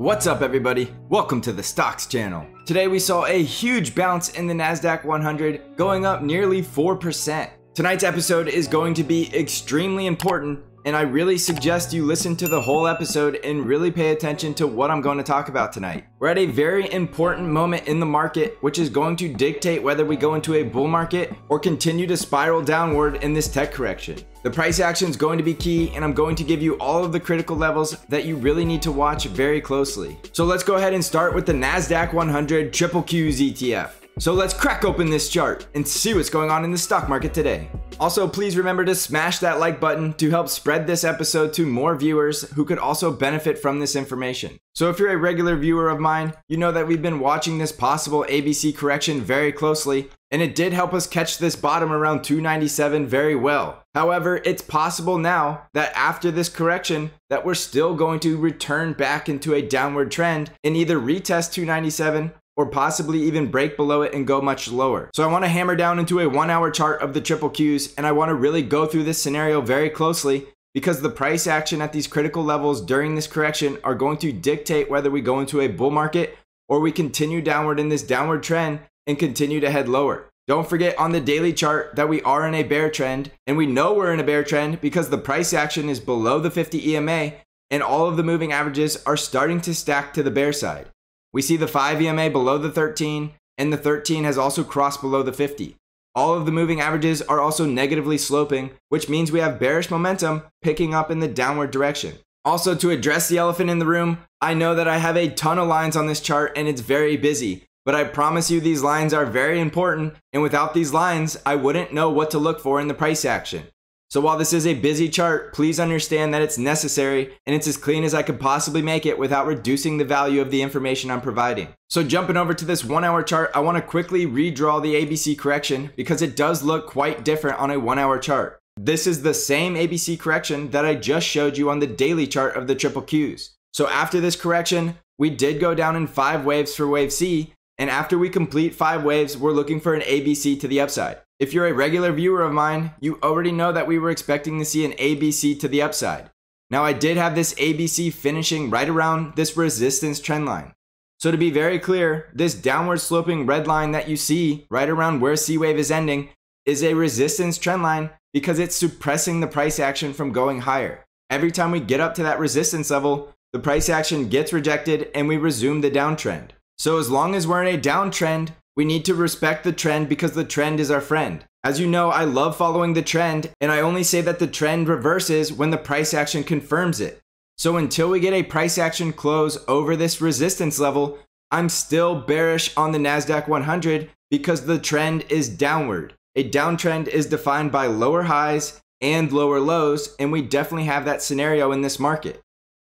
What's up, everybody? Welcome to the Stocks channel. Today we saw a huge bounce in the NASDAQ 100, going up nearly 4%. Tonight's episode is going to be extremely important, and I really suggest you listen to the whole episode and really pay attention to what I'm going to talk about tonight. We're at a very important moment in the market, which is going to dictate whether we go into a bull market or continue to spiral downward in this tech correction. The price action is going to be key, and I'm going to give you all of the critical levels that you really need to watch very closely. So let's go ahead and start with the NASDAQ 100 Triple Qs ETF. So let's crack open this chart and see what's going on in the stock market today. Also, please remember to smash that like button to help spread this episode to more viewers who could also benefit from this information. So if you're a regular viewer of mine, you know that we've been watching this possible ABC correction very closely, and it did help us catch this bottom around 297 very well. However, it's possible now that after this correction that we're still going to return back into a downward trend and either retest 297 or possibly even break below it and go much lower. So I want to hammer down into a one hour chart of the triple Qs and I want to really go through this scenario very closely because the price action at these critical levels during this correction are going to dictate whether we go into a bull market or we continue downward in this downward trend and continue to head lower. Don't forget on the daily chart that we are in a bear trend and we know we're in a bear trend because the price action is below the 50 EMA and all of the moving averages are starting to stack to the bear side. We see the 5 EMA below the 13, and the 13 has also crossed below the 50. All of the moving averages are also negatively sloping, which means we have bearish momentum picking up in the downward direction. Also, to address the elephant in the room, I know that I have a ton of lines on this chart and it's very busy, but I promise you these lines are very important, and without these lines, I wouldn't know what to look for in the price action. So while this is a busy chart, please understand that it's necessary and it's as clean as I could possibly make it without reducing the value of the information I'm providing. So jumping over to this one hour chart, I wanna quickly redraw the ABC correction because it does look quite different on a one hour chart. This is the same ABC correction that I just showed you on the daily chart of the triple Qs. So after this correction, we did go down in five waves for wave C, and after we complete five waves, we're looking for an ABC to the upside. If you're a regular viewer of mine, you already know that we were expecting to see an ABC to the upside. Now, I did have this ABC finishing right around this resistance trend line. So, to be very clear, this downward sloping red line that you see right around where C wave is ending is a resistance trend line because it's suppressing the price action from going higher. Every time we get up to that resistance level, the price action gets rejected and we resume the downtrend. So, as long as we're in a downtrend, we need to respect the trend because the trend is our friend. As you know, I love following the trend, and I only say that the trend reverses when the price action confirms it. So until we get a price action close over this resistance level, I'm still bearish on the NASDAQ 100 because the trend is downward. A downtrend is defined by lower highs and lower lows, and we definitely have that scenario in this market.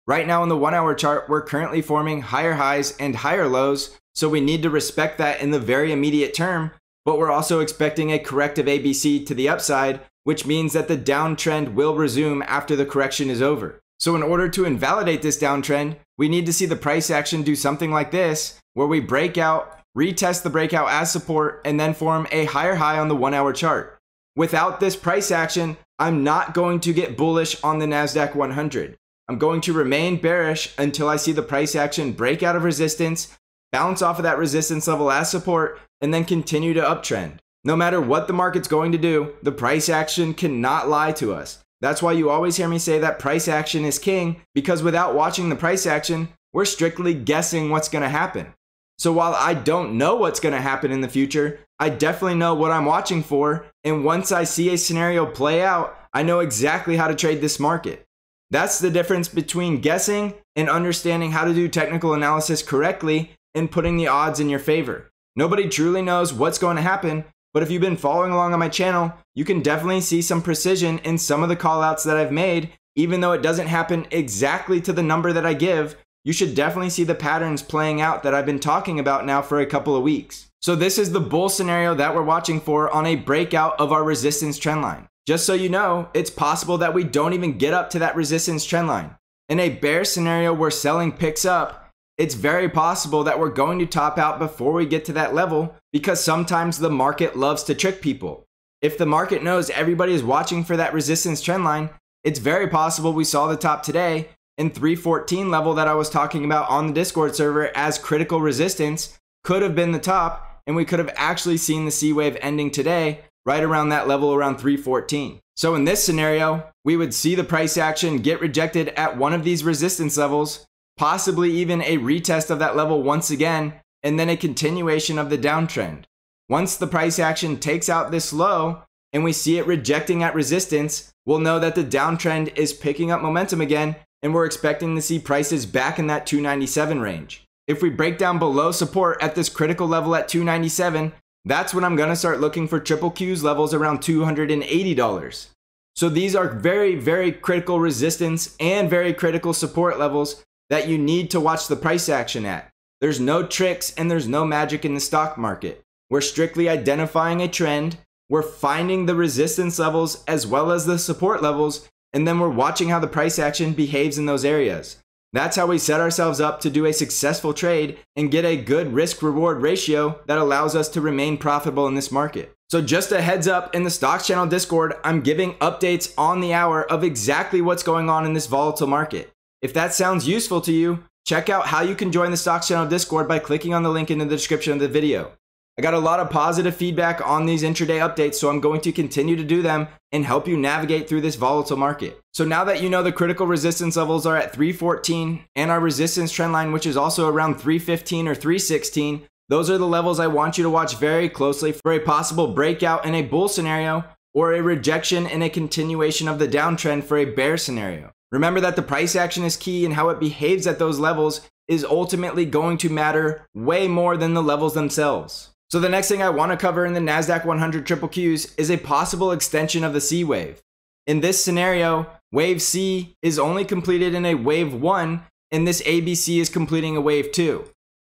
Right now, in the one hour chart, we're currently forming higher highs and higher lows, so we need to respect that in the very immediate term, but we're also expecting a corrective ABC to the upside, which means that the downtrend will resume after the correction is over. So in order to invalidate this downtrend, we need to see the price action do something like this, where we break out, retest the breakout as support, and then form a higher high on the one hour chart. Without this price action, I'm not going to get bullish on the NASDAQ 100. I'm going to remain bearish until I see the price action break out of resistance bounce off of that resistance level as support, and then continue to uptrend. No matter what the market's going to do, the price action cannot lie to us. That's why you always hear me say that price action is king, because without watching the price action, we're strictly guessing what's going to happen. So while I don't know what's going to happen in the future, I definitely know what I'm watching for. And once I see a scenario play out, I know exactly how to trade this market. That's the difference between guessing and understanding how to do technical analysis correctly and putting the odds in your favor. Nobody truly knows what's going to happen, but if you've been following along on my channel, you can definitely see some precision in some of the callouts that I've made, even though it doesn't happen exactly to the number that I give. You should definitely see the patterns playing out that I've been talking about now for a couple of weeks. So this is the bull scenario that we're watching for on a breakout of our resistance trend line. Just so you know, it's possible that we don't even get up to that resistance trend line. In a bear scenario where selling picks up, it's very possible that we're going to top out before we get to that level because sometimes the market loves to trick people. If the market knows everybody is watching for that resistance trend line, it's very possible we saw the top today and 314 level that I was talking about on the Discord server as critical resistance could have been the top, and we could have actually seen the C wave ending today right around that level around 314. So in this scenario, we would see the price action get rejected at one of these resistance levels, possibly even a retest of that level once again, and then a continuation of the downtrend. Once the price action takes out this low and we see it rejecting at resistance, we'll know that the downtrend is picking up momentum again and we're expecting to see prices back in that 297 range. If we break down below support at this critical level at 297, that's when I'm gonna start looking for triple Q's levels around $280. So these are very, very critical resistance and very critical support levels that you need to watch the price action at. There's no tricks and there's no magic in the stock market. We're strictly identifying a trend, we're finding the resistance levels as well as the support levels, and then we're watching how the price action behaves in those areas. That's how we set ourselves up to do a successful trade and get a good risk reward ratio that allows us to remain profitable in this market. So, just a heads up in the Stocks Channel Discord, I'm giving updates on the hour of exactly what's going on in this volatile market. If that sounds useful to you, check out how you can join the Stocks Channel Discord by clicking on the link in the description of the video. I got a lot of positive feedback on these intraday updates, so I'm going to continue to do them and help you navigate through this volatile market. So now that you know the critical resistance levels are at 314 and our resistance trend line, which is also around 315 or 316, those are the levels I want you to watch very closely for a possible breakout in a bull scenario or a rejection and a continuation of the downtrend for a bear scenario. Remember that the price action is key and how it behaves at those levels is ultimately going to matter way more than the levels themselves. So the next thing I want to cover in the NASDAQ 100 triple Qs is a possible extension of the C wave. In this scenario, wave C is only completed in a wave 1 and this ABC is completing a wave 2.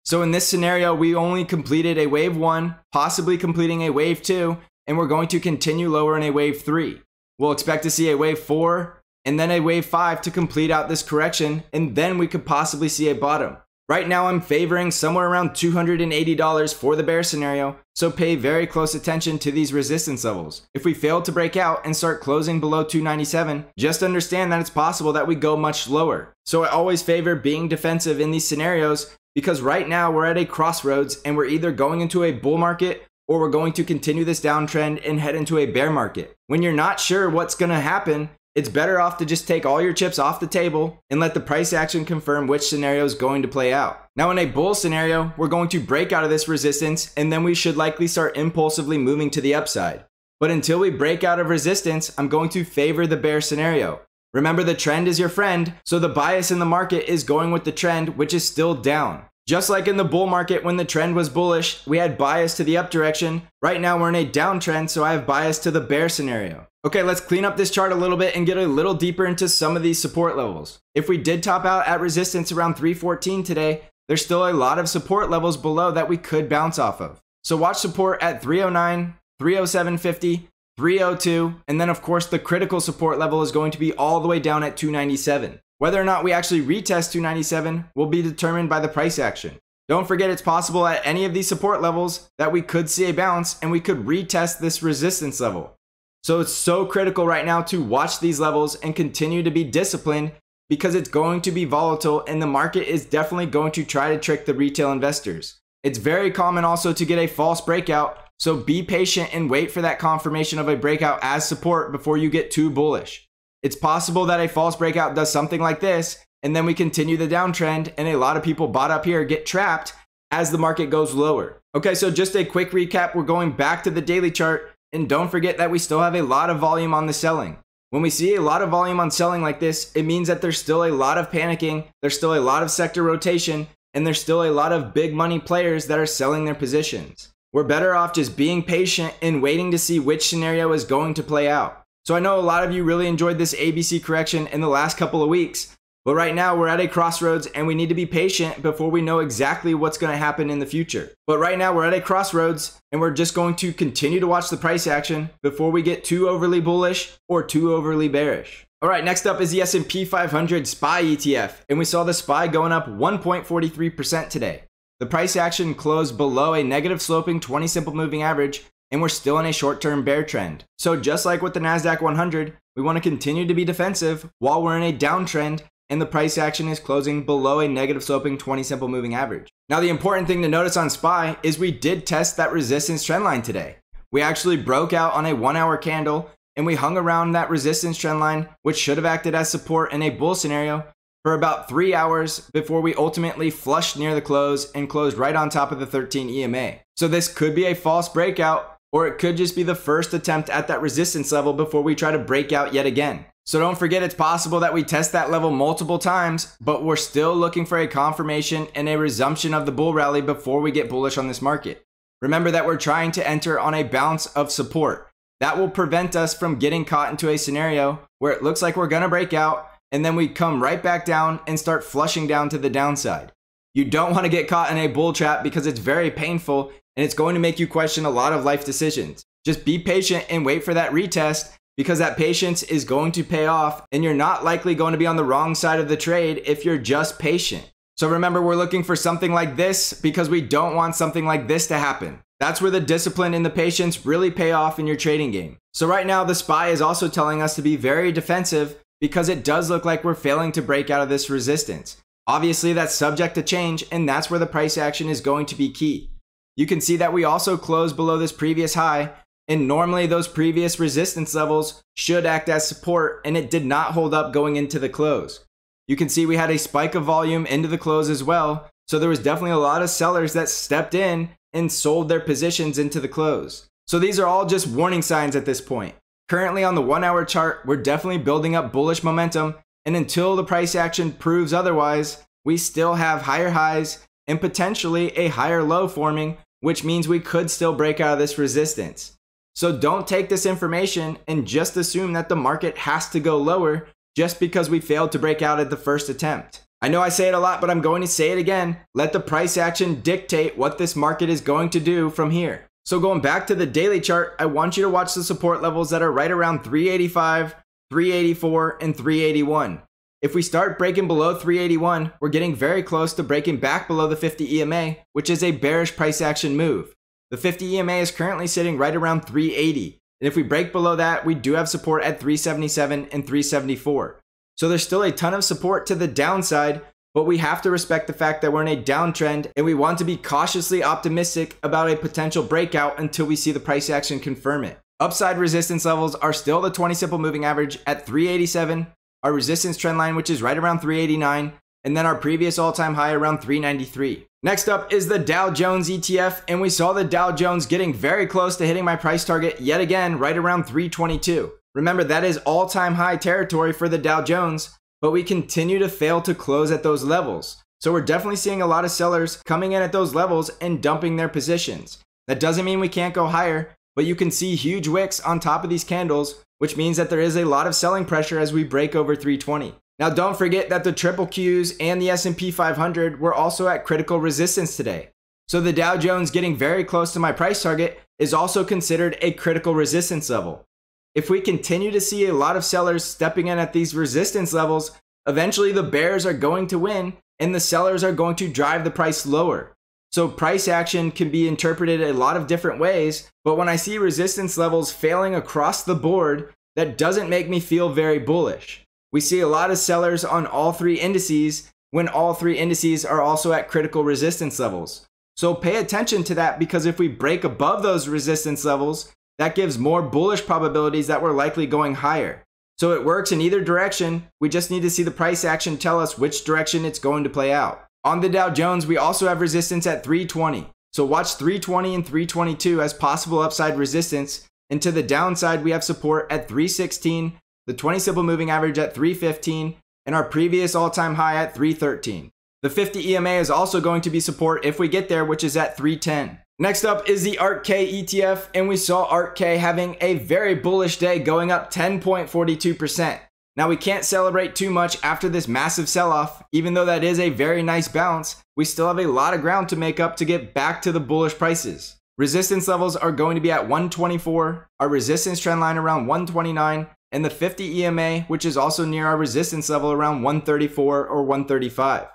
So in this scenario, we only completed a wave 1, possibly completing a wave 2, and we're going to continue lower in a wave 3. We'll expect to see a wave 4 and then a wave 5 to complete out this correction, and then we could possibly see a bottom. Right now, I'm favoring somewhere around $280 for the bear scenario, so pay very close attention to these resistance levels. If we fail to break out and start closing below 297, just understand that it's possible that we go much lower. So I always favor being defensive in these scenarios because right now we're at a crossroads and we're either going into a bull market or we're going to continue this downtrend and head into a bear market. When you're not sure what's going to happen, it's better off to just take all your chips off the table and let the price action confirm which scenario is going to play out. Now, in a bull scenario, we're going to break out of this resistance and then we should likely start impulsively moving to the upside. But until we break out of resistance, I'm going to favor the bear scenario. Remember, the trend is your friend, so the bias in the market is going with the trend, which is still down. Just like in the bull market when the trend was bullish, we had bias to the up direction. Right now we're in a downtrend, so I have bias to the bear scenario. Okay, let's clean up this chart a little bit and get a little deeper into some of these support levels. If we did top out at resistance around 314 today, there's still a lot of support levels below that we could bounce off of. So watch support at 309, 307.50, 302, and then of course the critical support level is going to be all the way down at 297. Whether or not we actually retest 297 will be determined by the price action. Don't forget it's possible at any of these support levels that we could see a bounce and we could retest this resistance level. So it's so critical right now to watch these levels and continue to be disciplined because it's going to be volatile and the market is definitely going to try to trick the retail investors. It's very common also to get a false breakout, so be patient and wait for that confirmation of a breakout as support before you get too bullish. It's possible that a false breakout does something like this, and then we continue the downtrend, and a lot of people bought up here get trapped as the market goes lower. Okay, so just a quick recap. We're going back to the daily chart, and don't forget that we still have a lot of volume on the selling. When we see a lot of volume on selling like this, it means that there's still a lot of panicking, there's still a lot of sector rotation, and there's still a lot of big money players that are selling their positions. We're better off just being patient and waiting to see which scenario is going to play out. So I know a lot of you really enjoyed this ABC correction in the last couple of weeks, but right now we're at a crossroads and we need to be patient before we know exactly what's going to happen in the future. But right now we're at a crossroads and we're just going to continue to watch the price action before we get too overly bullish or too overly bearish. All right, next up is the S&P 500 SPY ETF, and we saw the SPY going up 1.43% today. The price action closed below a negative sloping 20 simple moving average and we're still in a short term bear trend. So, just like with the NASDAQ 100, we want to continue to be defensive while we're in a downtrend and the price action is closing below a negative sloping 20 simple moving average. Now, the important thing to notice on SPY is we did test that resistance trend line today. We actually broke out on a one hour candle and we hung around that resistance trend line, which should have acted as support in a bull scenario for about three hours before we ultimately flushed near the close and closed right on top of the 13 EMA. So this could be a false breakout, or it could just be the first attempt at that resistance level before we try to break out yet again. So don't forget it's possible that we test that level multiple times, but we're still looking for a confirmation and a resumption of the bull rally before we get bullish on this market. Remember that we're trying to enter on a bounce of support. That will prevent us from getting caught into a scenario where it looks like we're gonna break out and then we come right back down and start flushing down to the downside. You don't wanna get caught in a bull trap because it's very painful and it's going to make you question a lot of life decisions. Just be patient and wait for that retest because that patience is going to pay off and you're not likely going to be on the wrong side of the trade if you're just patient. So remember, we're looking for something like this because we don't want something like this to happen. That's where the discipline and the patience really pay off in your trading game. So right now, the SPY is also telling us to be very defensive because it does look like we're failing to break out of this resistance. Obviously, that's subject to change, and that's where the price action is going to be key. You can see that we also closed below this previous high, and normally those previous resistance levels should act as support, and it did not hold up going into the close. You can see we had a spike of volume into the close as well, so there was definitely a lot of sellers that stepped in and sold their positions into the close. So these are all just warning signs at this point. Currently on the one hour chart, we're definitely building up bullish momentum, and until the price action proves otherwise, we still have higher highs and potentially a higher low forming, which means we could still break out of this resistance. So don't take this information and just assume that the market has to go lower just because we failed to break out at the first attempt. I know I say it a lot, but I'm going to say it again. Let the price action dictate what this market is going to do from here. So going back to the daily chart, I want you to watch the support levels that are right around 385, 384, and 381. If we start breaking below 381, we're getting very close to breaking back below the 50 EMA, which is a bearish price action move. The 50 EMA is currently sitting right around 380. And if we break below that, we do have support at 377 and 374. So there's still a ton of support to the downside, but we have to respect the fact that we're in a downtrend and we want to be cautiously optimistic about a potential breakout until we see the price action confirm it. Upside resistance levels are still the 20 simple moving average at 387, our resistance trend line, which is right around 389, and then our previous all time high around 393. Next up is the Dow Jones ETF, and we saw the Dow Jones getting very close to hitting my price target yet again, right around 322. Remember, that is all time high territory for the Dow Jones, but we continue to fail to close at those levels. So we're definitely seeing a lot of sellers coming in at those levels and dumping their positions. That doesn't mean we can't go higher, but you can see huge wicks on top of these candles, which means that there is a lot of selling pressure as we break over 320. Now don't forget that the triple Qs and the S&P 500 were also at critical resistance today. So the Dow Jones getting very close to my price target is also considered a critical resistance level. If we continue to see a lot of sellers stepping in at these resistance levels, eventually the bears are going to win and the sellers are going to drive the price lower. So price action can be interpreted a lot of different ways, but when I see resistance levels failing across the board, that doesn't make me feel very bullish. We see a lot of sellers on all three indices when all three indices are also at critical resistance levels. So pay attention to that because if we break above those resistance levels, that gives more bullish probabilities that we're likely going higher. So it works in either direction. We just need to see the price action tell us which direction it's going to play out. On the Dow Jones, we also have resistance at 320. So watch 320 and 322 as possible upside resistance. And to the downside, we have support at 316, the 20 simple moving average at 315, and our previous all time high at 313. The 50 EMA is also going to be support if we get there, which is at 310. Next up is the ARKK ETF, and we saw ARKK having a very bullish day going up 10.42%. Now, we can't celebrate too much after this massive sell off. Even though that is a very nice bounce, we still have a lot of ground to make up to get back to the bullish prices. Resistance levels are going to be at 124, our resistance trend line around 129, and the 50 EMA, which is also near our resistance level around 134 or 135.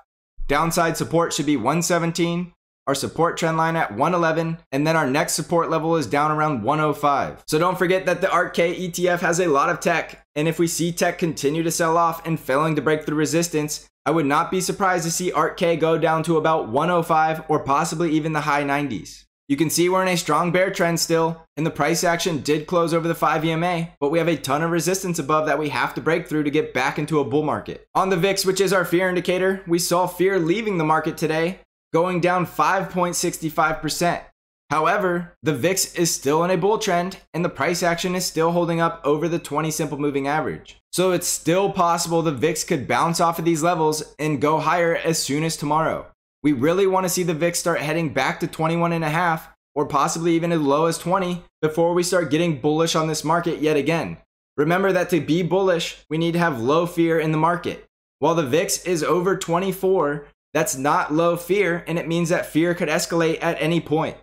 Downside support should be 117, our support trend line at 111, and then our next support level is down around 105. So don't forget that the ARKK ETF has a lot of tech, and if we see tech continue to sell off and failing to break through resistance, I would not be surprised to see ARKK go down to about 105 or possibly even the high 90s. You can see we're in a strong bear trend still, and the price action did close over the 5 EMA, but we have a ton of resistance above that we have to break through to get back into a bull market. On the VIX, which is our fear indicator, we saw fear leaving the market today, going down 5.65%. However, the VIX is still in a bull trend and the price action is still holding up over the 20 simple moving average. So it's still possible the VIX could bounce off of these levels and go higher as soon as tomorrow. We really want to see the VIX start heading back to 21 and a half or possibly even as low as 20 before we start getting bullish on this market yet again. Remember that to be bullish, we need to have low fear in the market. While the VIX is over 24, that's not low fear, and it means that fear could escalate at any point.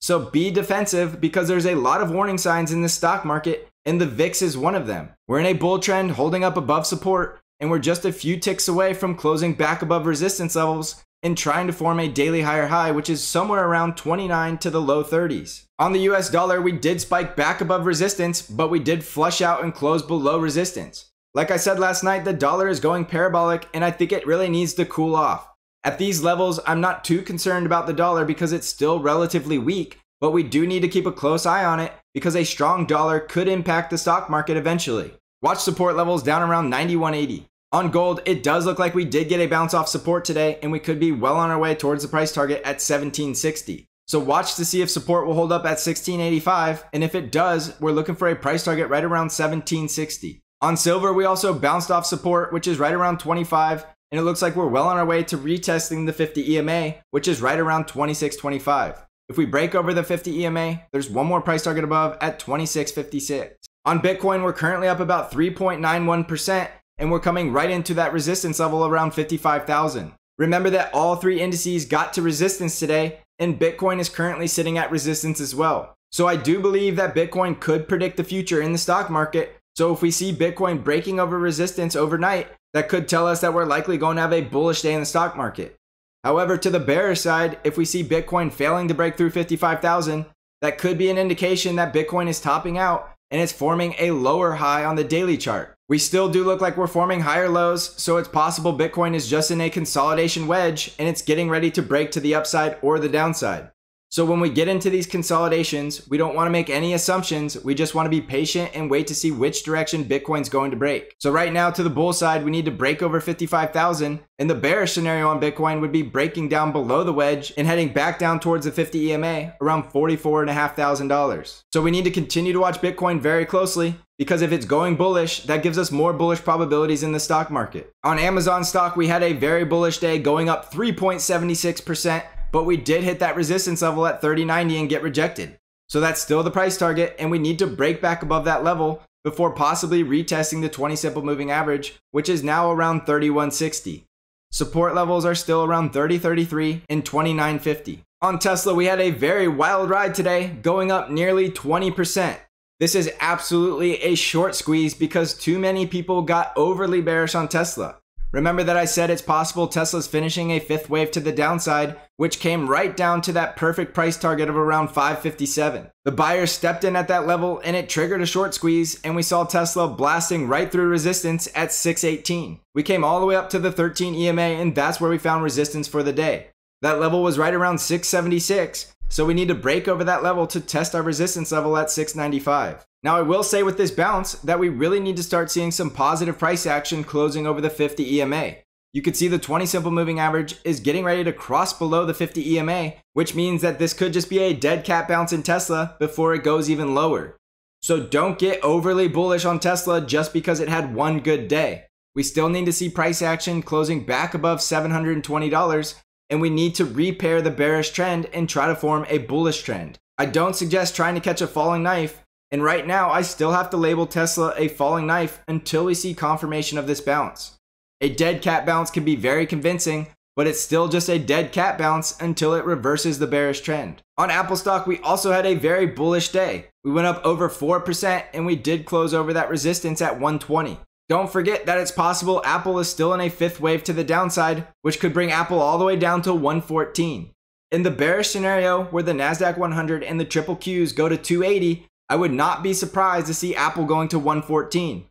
So be defensive because there's a lot of warning signs in the stock market, and the VIX is one of them. We're in a bull trend holding up above support, and we're just a few ticks away from closing back above resistance levels and trying to form a daily higher high, which is somewhere around 29 to the low 30s. On the US dollar, we did spike back above resistance, but we did flush out and close below resistance. Like I said last night, the dollar is going parabolic, and I think it really needs to cool off. At these levels, I'm not too concerned about the dollar because it's still relatively weak, but we do need to keep a close eye on it because a strong dollar could impact the stock market eventually. Watch support levels down around 91.80. On gold, it does look like we did get a bounce off support today, and we could be well on our way towards the price target at 1760. So watch to see if support will hold up at 1685, and if it does, we're looking for a price target right around 1760. On silver, we also bounced off support, which is right around 25, and it looks like we're well on our way to retesting the 50 EMA, which is right around 2625. If we break over the 50 EMA, there's one more price target above at 2656. On Bitcoin, we're currently up about 3.91%, and we're coming right into that resistance level around 55,000. Remember that all three indices got to resistance today, and Bitcoin is currently sitting at resistance as well. So I do believe that Bitcoin could predict the future in the stock market. So if we see Bitcoin breaking over resistance overnight, that could tell us that we're likely going to have a bullish day in the stock market. However, to the bearish side, if we see Bitcoin failing to break through 55,000, that could be an indication that Bitcoin is topping out and it's forming a lower high on the daily chart. We still do look like we're forming higher lows, so it's possible Bitcoin is just in a consolidation wedge and it's getting ready to break to the upside or the downside. So when we get into these consolidations, we don't want to make any assumptions. We just want to be patient and wait to see which direction Bitcoin's going to break. So right now to the bull side, we need to break over 55,000 and the bearish scenario on Bitcoin would be breaking down below the wedge and heading back down towards the 50 EMA around $44,500. So we need to continue to watch Bitcoin very closely because if it's going bullish, that gives us more bullish probabilities in the stock market. On Amazon stock, we had a very bullish day going up 3.76% but we did hit that resistance level at 3090 and get rejected. So that's still the price target, and we need to break back above that level before possibly retesting the 20 simple moving average, which is now around 3160. Support levels are still around 3033 and 2950. On Tesla, we had a very wild ride today, going up nearly 20%. This is absolutely a short squeeze because too many people got overly bearish on Tesla. Remember that I said it's possible Tesla's finishing a fifth wave to the downside, which came right down to that perfect price target of around 557. The buyers stepped in at that level and it triggered a short squeeze, and we saw Tesla blasting right through resistance at 618. We came all the way up to the 13 EMA, and that's where we found resistance for the day. That level was right around 676, so we need to break over that level to test our resistance level at 695. Now, I will say with this bounce that we really need to start seeing some positive price action closing over the 50 EMA. You can see the 20 simple moving average is getting ready to cross below the 50 EMA, which means that this could just be a dead cat bounce in Tesla before it goes even lower. So don't get overly bullish on Tesla just because it had one good day. We still need to see price action closing back above $720, and we need to repair the bearish trend and try to form a bullish trend. I don't suggest trying to catch a falling knife and right now, I still have to label Tesla a falling knife until we see confirmation of this bounce. A dead cat bounce can be very convincing, but it's still just a dead cat bounce until it reverses the bearish trend. On Apple stock, we also had a very bullish day. We went up over 4% and we did close over that resistance at 120. Don't forget that it's possible Apple is still in a fifth wave to the downside, which could bring Apple all the way down to 114. In the bearish scenario where the NASDAQ 100 and the triple Qs go to 280, I would not be surprised to see Apple going to 114.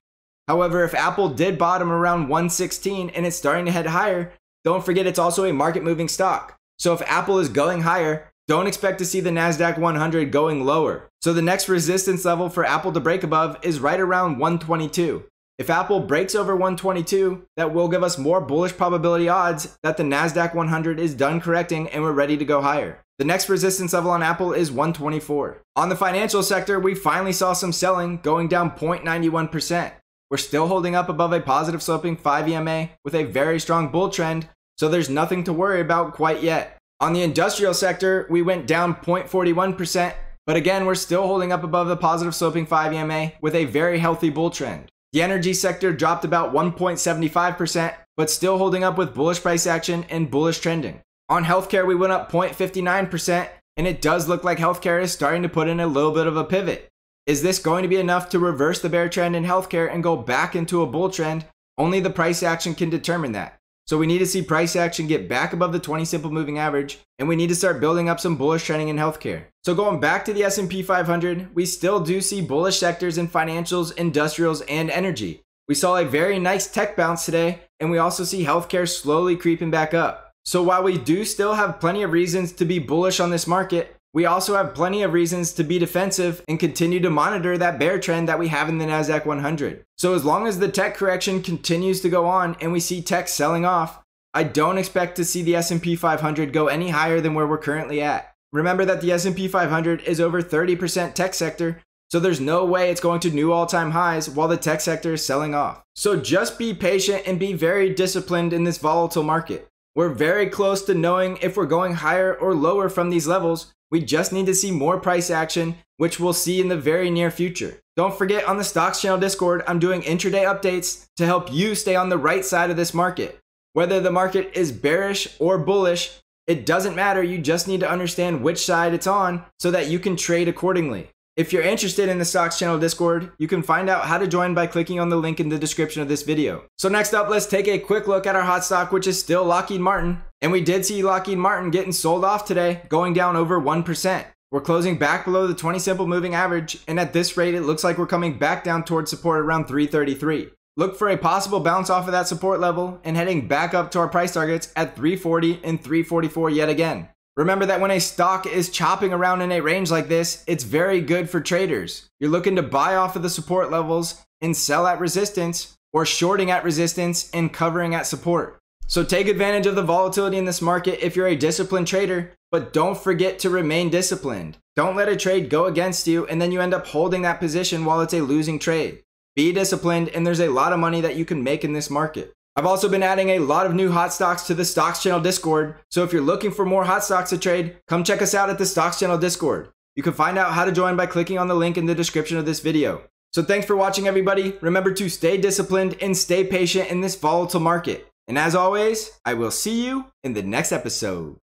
However, if Apple did bottom around 116 and it's starting to head higher, don't forget it's also a market moving stock. So if Apple is going higher, don't expect to see the NASDAQ 100 going lower. So the next resistance level for Apple to break above is right around 122. If Apple breaks over 122, that will give us more bullish probability odds that the NASDAQ 100 is done correcting and we're ready to go higher. The next resistance level on Apple is 124. On the financial sector, we finally saw some selling going down 0.91%. We're still holding up above a positive sloping 5 EMA with a very strong bull trend, so there's nothing to worry about quite yet. On the industrial sector, we went down 0.41%, but again, we're still holding up above the positive sloping 5 EMA with a very healthy bull trend. The energy sector dropped about 1.75%, but still holding up with bullish price action and bullish trending. On healthcare, we went up 0.59%, and it does look like healthcare is starting to put in a little bit of a pivot. Is this going to be enough to reverse the bear trend in healthcare and go back into a bull trend? Only the price action can determine that. So we need to see price action get back above the 20 simple moving average and we need to start building up some bullish trending in healthcare. So going back to the S&P 500, we still do see bullish sectors in financials, industrials, and energy. We saw a very nice tech bounce today and we also see healthcare slowly creeping back up. So while we do still have plenty of reasons to be bullish on this market, we also have plenty of reasons to be defensive and continue to monitor that bear trend that we have in the Nasdaq 100. So as long as the tech correction continues to go on and we see tech selling off, I don't expect to see the S&P 500 go any higher than where we're currently at. Remember that the S&P 500 is over 30% tech sector, so there's no way it's going to new all-time highs while the tech sector is selling off. So just be patient and be very disciplined in this volatile market. We're very close to knowing if we're going higher or lower from these levels, we just need to see more price action, which we'll see in the very near future. Don't forget on the Stocks Channel Discord, I'm doing intraday updates to help you stay on the right side of this market. Whether the market is bearish or bullish, it doesn't matter. You just need to understand which side it's on so that you can trade accordingly. If you're interested in the Stocks Channel Discord, you can find out how to join by clicking on the link in the description of this video. So next up, let's take a quick look at our hot stock, which is still Lockheed Martin. And we did see Lockheed Martin getting sold off today, going down over 1%. We're closing back below the 20 simple moving average, and at this rate, it looks like we're coming back down towards support around 333. Look for a possible bounce off of that support level and heading back up to our price targets at 340 and 344 yet again. Remember that when a stock is chopping around in a range like this, it's very good for traders. You're looking to buy off of the support levels and sell at resistance, or shorting at resistance and covering at support. So take advantage of the volatility in this market if you're a disciplined trader, but don't forget to remain disciplined. Don't let a trade go against you and then you end up holding that position while it's a losing trade. Be disciplined, and there's a lot of money that you can make in this market. I've also been adding a lot of new hot stocks to the Stocks Channel Discord, so if you're looking for more hot stocks to trade, come check us out at the Stocks Channel Discord. You can find out how to join by clicking on the link in the description of this video. So thanks for watching everybody. Remember to stay disciplined and stay patient in this volatile market. And as always, I will see you in the next episode.